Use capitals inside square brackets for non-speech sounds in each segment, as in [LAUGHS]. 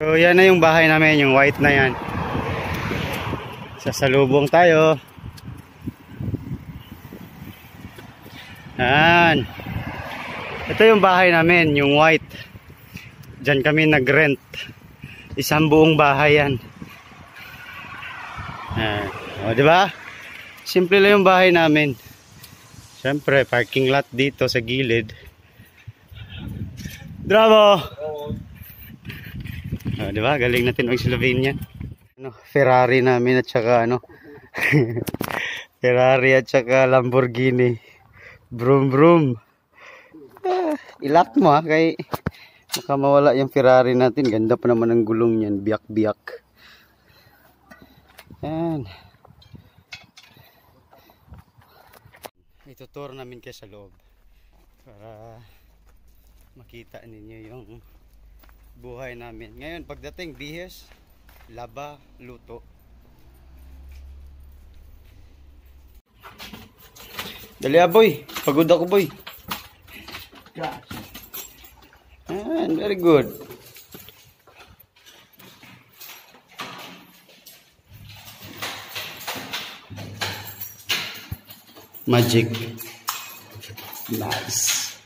So yan na yung bahay namin, yung white na yan. Sasalubong tayo. Yan. Ito yung bahay namin, yung white. Diyan kami nag-rent. Isang buong bahay yan. Yan. O, di ba? Simple lang yung bahay namin. Siyempre, parking lot dito sa gilid. Bravo! O, di ba? Galing natin mag Slovenia. Ano, Ferrari namin at saka ano. [LAUGHS] Ferrari at saka Lamborghini. Brum brum. Ah, ilak mo ha kay baka mawala yung Ferrari natin. Ganda pa naman ang gulong niyan. Biyak-biyak. Yan. Ituturo namin kayo sa loob para makita ninyo yung buhay namin. Ngayon, pagdating bihes, laba, luto. Dali ah, boy. Pagod ako, boy. Ah, very good. Magic. Nice.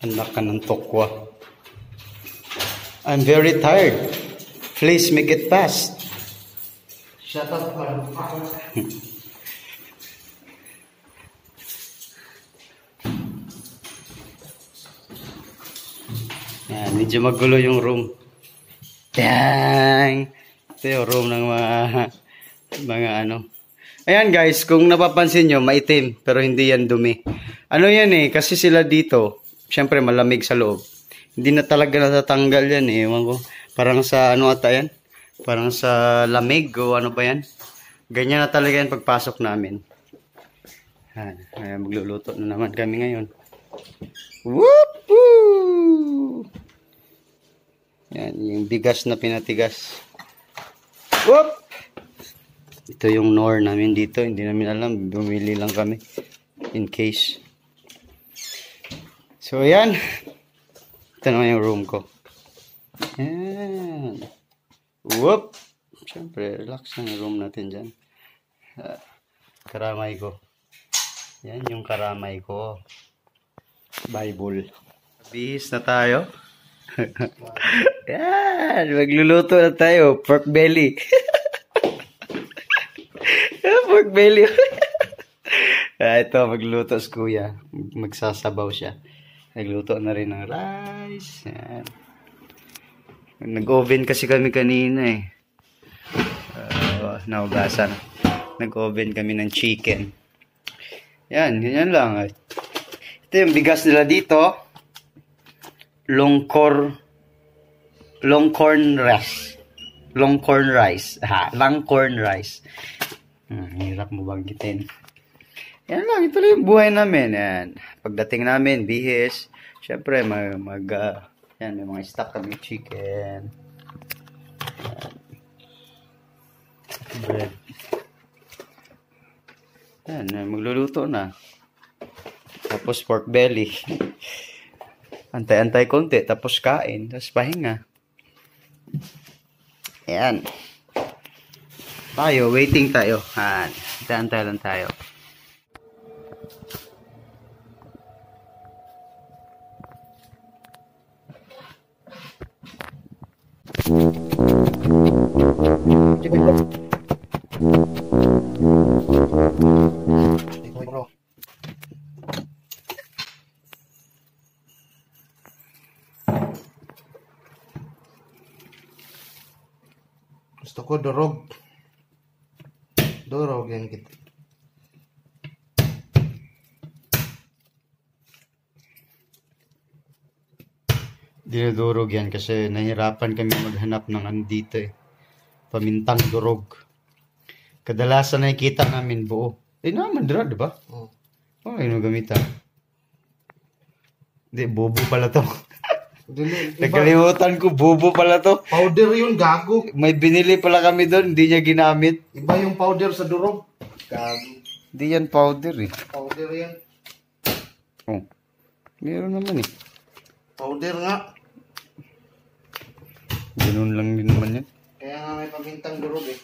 Anak ka ng tokwa. I'm very tired. Please make it fast. Shut up, man. Yan, medyo magulo yung room. Dang! Ito yung room ng mga, mga ano. Ayan guys, kung napapansin nyo, maitim, pero hindi yan dumi. Ano yan eh, kasi sila dito, syempre malamig sa loob. Hindi na talaga natatanggal yan eh, ewan ko. Parang sa ano ata yan? Parang sa lamig o ano ba yan? Ganyan na talaga yan pagpasok namin. Ayan, magluluto na naman kami ngayon. Whoopoo! Yan, yung bigas na pinatigas. Whoop! Ito yung nor namin dito. Hindi namin alam. Bumili lang kami. In case. So, yan. Ito naman yung room ko. Yan. Whoop! Siyempre, relax lang yung room natin dyan. Ah, karamay ko. Yan yung karamay ko. Bible. Bihis na tayo. [LAUGHS] Yan, magluluto na tayo. Pork belly. [LAUGHS] Pork belly. [LAUGHS] ah, ito, magluluto si kuya. Magsasabaw siya. Nagluto na rin ng rice. Yan. Nag-oven kasi kami kanina eh. Uh, naugasan. Nag-oven kami ng chicken. Yan, ganyan lang. Ito yung bigas nila dito. Longkor Longcorn rice. Longcorn rice. Ha, Longcorn rice. Hmm, hirap mo banggitin. Yan lang, ito lang yung buhay namin. Yan. Pagdating namin, bihis. Siyempre, mag, mag uh, yan, may mga stock kami chicken. Yan. Yan, magluluto na. Tapos pork belly. [LAUGHS] Antay-antay konti, tapos kain, tapos pahinga. Ayan. Tayo, waiting tayo. Han. Antay-antay lang tayo. Bro. Gusto ko durog. Durog yan kita. Dinudurog yan kasi nahirapan kami maghanap ng andito eh. Pamintang durog. Kadalasan nakikita namin buo. Eh naman dira, di ba? Oh. Oh, yun gamitan. Hindi, bobo pala to. Dili, Nagkalimutan ko, bobo pala to. powder yun, gago. May binili pala kami doon, hindi niya ginamit. Iba yung powder sa durog. Gago. Hindi yan powder eh. Powder yan. Oh. Meron naman eh. Powder nga. Ganun lang din naman yan. Nga may pamintang durog eh.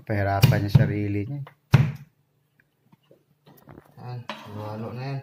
Pahirapan niya sarili niya. Yan, ano na yan.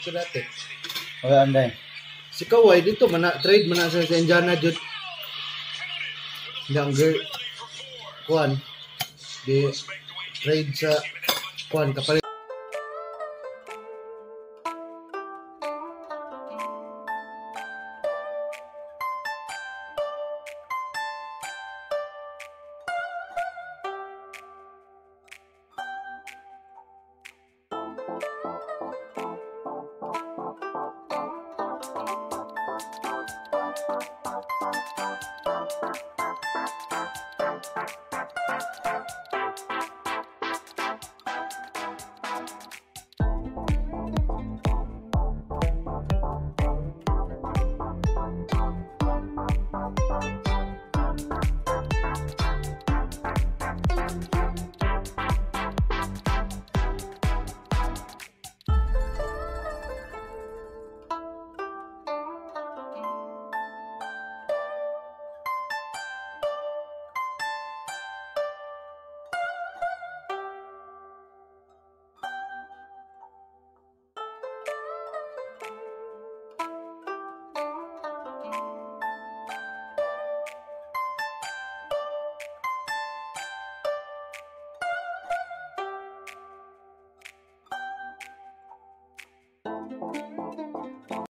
Dito dati. O, anday. Si Kawai dito, mana, trade mana sa Indiana Jud. Hindi ang girl. Kuan. Di trade sa kuan kapalit.